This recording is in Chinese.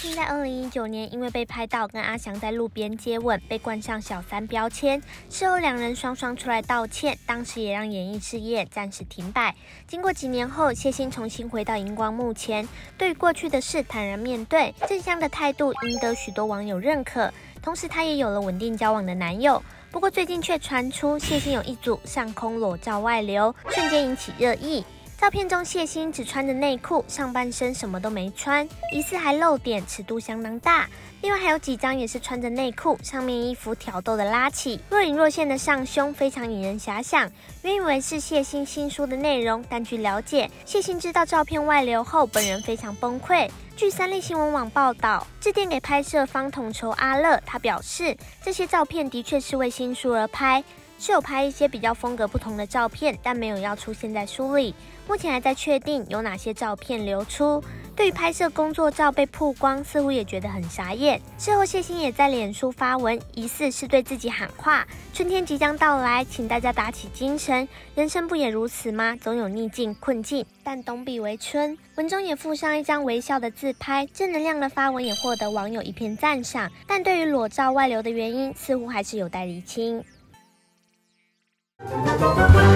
欣在二零一九年因为被拍到跟阿翔在路边接吻，被冠上小三标签。事后两人双双出来道歉，当时也让演艺事业暂时停摆。经过几年后，谢欣重新回到荧光幕前，对过去的事坦然面对，正向的态度赢得许多网友认可。同时，她也有了稳定交往的男友。不过最近却传出谢欣有一组上空裸照外流，瞬间引起热议。照片中，谢欣只穿着内裤，上半身什么都没穿，疑似还露点，尺度相当大。另外还有几张也是穿着内裤，上面衣服挑逗的拉起，若隐若现的上胸，非常引人遐想。原以为是谢欣新书的内容，但据了解，谢欣知道照片外流后，本人非常崩溃。据三立新闻网报道，致电给拍摄方统筹阿乐，他表示这些照片的确是为新书而拍。是有拍一些比较风格不同的照片，但没有要出现在书里。目前还在确定有哪些照片流出。对于拍摄工作照被曝光，似乎也觉得很傻眼。事后谢欣也在脸书发文，疑似是对自己喊话：春天即将到来，请大家打起精神。人生不也如此吗？总有逆境困境，但冬必为春。文中也附上一张微笑的自拍，正能量的发文也获得网友一片赞赏。但对于裸照外流的原因，似乎还是有待厘清。Thank you.